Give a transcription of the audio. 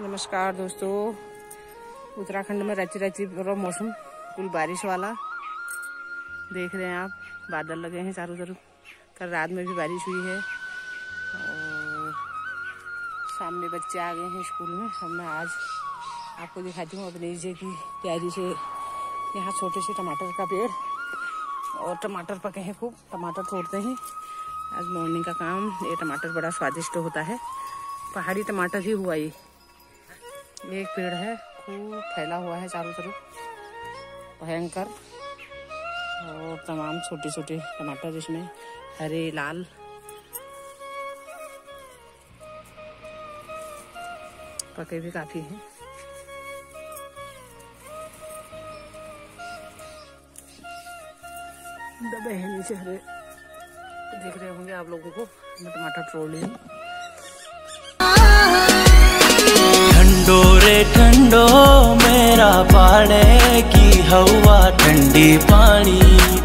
नमस्कार दोस्तों। उत्तराखंड में रची रची पूरा मौसम कुल बारिश वाला। देख रहे हैं आप, बादल लगे हैं चारों तरफ़। कल रात में भी बारिश हुई है। और सामने बच्चे आ गए हैं स्कूल में। अब मैं आज आपको दिखाती हूँ अपने नीचे की प्यारी से। यहाँ छोटे से टमाटर का पेड़ और टमाटर पके हैं खूब। टमाटर तोड़ते हैं। आज मॉर्निंग का काम। ये टमाटर बड़ा स्वादिष्ट होता है। पहाड़ी टमाटर ही हुआ ये। एक पेड़ है, खूब फैला हुआ है चारों तरफ़। भयंकर। और तमाम छोटे छोटे टमाटर जिसमें हरे, लाल। पके भी काफ़ी हैं। दबे हैं नीचे हरे। देख रहे होंगे आप लोगों को, मैं टमाटर तोड़ ली ठंडो की हवा ठंडी पानी।